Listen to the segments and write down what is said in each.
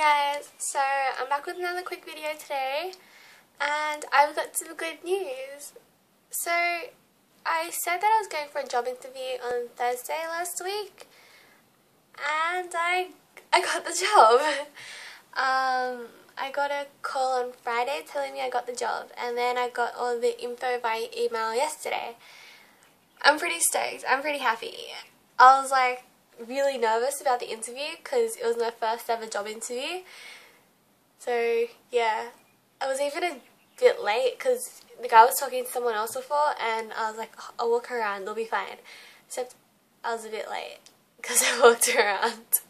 guys, so I'm back with another quick video today and I've got some good news. So I said that I was going for a job interview on Thursday last week and I I got the job. um, I got a call on Friday telling me I got the job and then I got all the info by email yesterday. I'm pretty stoked. I'm pretty happy. I was like, really nervous about the interview because it was my first ever job interview. So yeah, I was even a bit late because the guy was talking to someone else before and I was like, oh, I'll walk around, they'll be fine. Except I was a bit late because I walked around.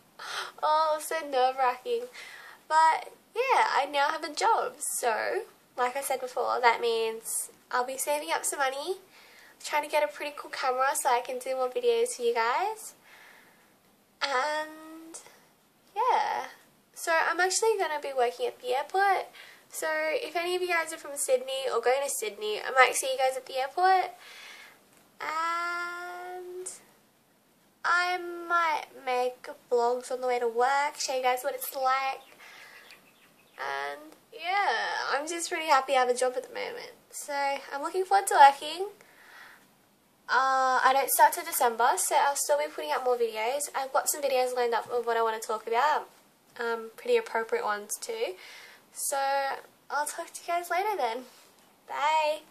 Oh, so nerve wracking. But yeah, I now have a job. So, like I said before, that means I'll be saving up some money, trying to get a pretty cool camera so I can do more videos for you guys. And yeah, so I'm actually going to be working at the airport. So if any of you guys are from Sydney or going to Sydney, I might see you guys at the airport. And I might make vlogs on the way to work, show you guys what it's like. And yeah, I'm just really happy I have a job at the moment. So I'm looking forward to working. Uh, I don't start till December, so I'll still be putting out more videos. I've got some videos lined up of what I want to talk about. Um, pretty appropriate ones too. So, I'll talk to you guys later then. Bye!